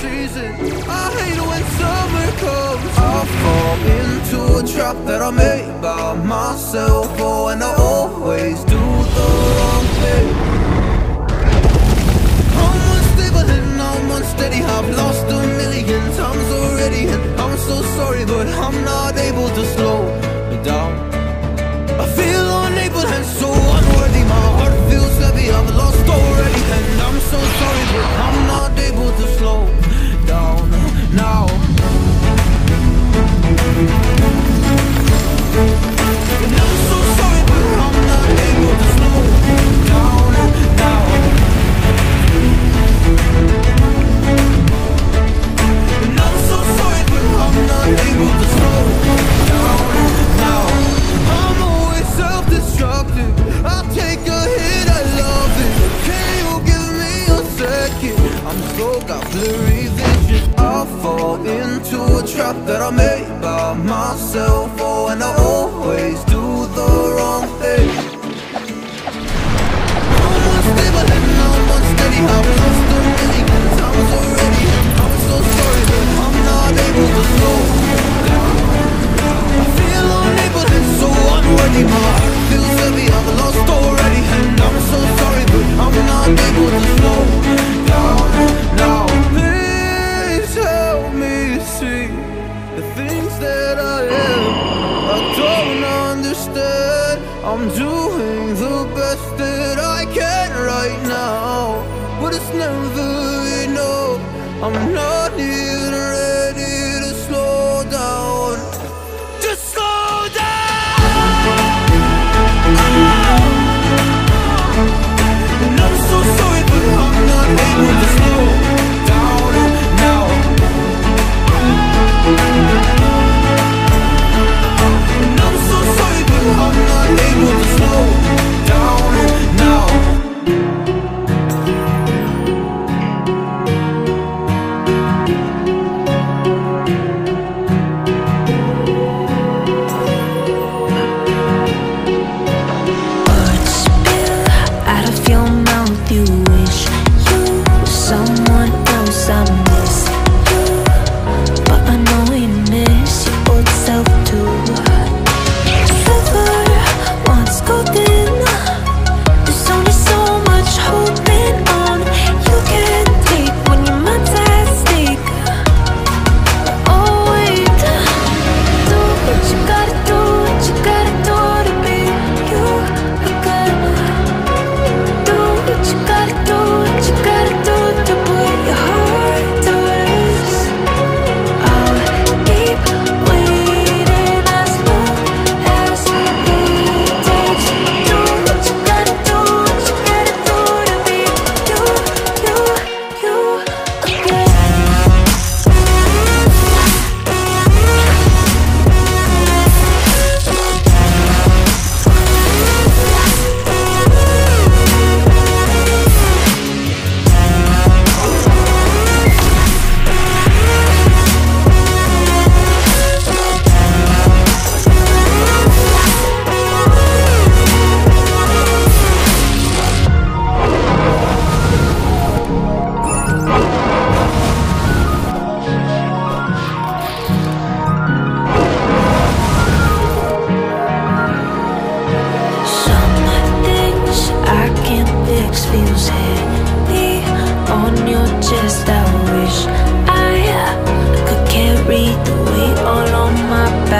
season. I hate when summer comes. I fall into a trap that I made by myself. Oh, and I always do the wrong thing. I'm unstable and I'm unsteady. I've lost a million times already. And I'm so sorry, but I'm not able to slow into a trap that I made by myself. Oh, and I now, but it's never enough. I'm not. just I wish. I uh, could carry the weight all on my back.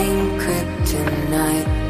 same kryptonite.